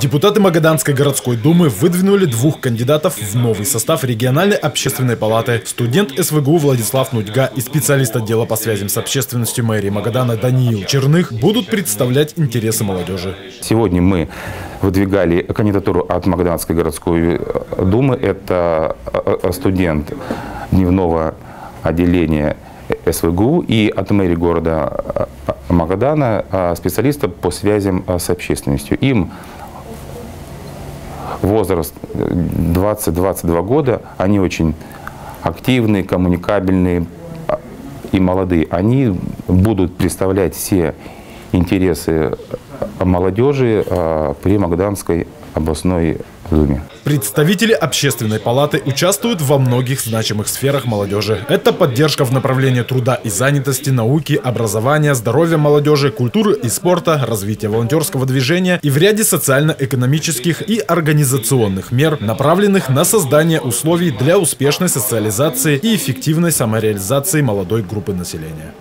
Депутаты Магаданской городской думы выдвинули двух кандидатов в новый состав региональной общественной палаты. Студент СВГУ Владислав Нудьга и специалист отдела по связям с общественностью мэрии Магадана Даниил Черных будут представлять интересы молодежи. Сегодня мы выдвигали кандидатуру от Магаданской городской думы. Это э, э, студент дневного отделения СВГУ и от мэрии города э, Магадана а, специалиста по связям а, с общественностью. Им возраст 20-22 э, года, они очень активные, коммуникабельные а, и молодые. Они будут представлять все интересы молодежи при Магаданской областной Думе. Представители общественной палаты участвуют во многих значимых сферах молодежи. Это поддержка в направлении труда и занятости, науки, образования, здоровья молодежи, культуры и спорта, развития волонтерского движения и в ряде социально-экономических и организационных мер, направленных на создание условий для успешной социализации и эффективной самореализации молодой группы населения.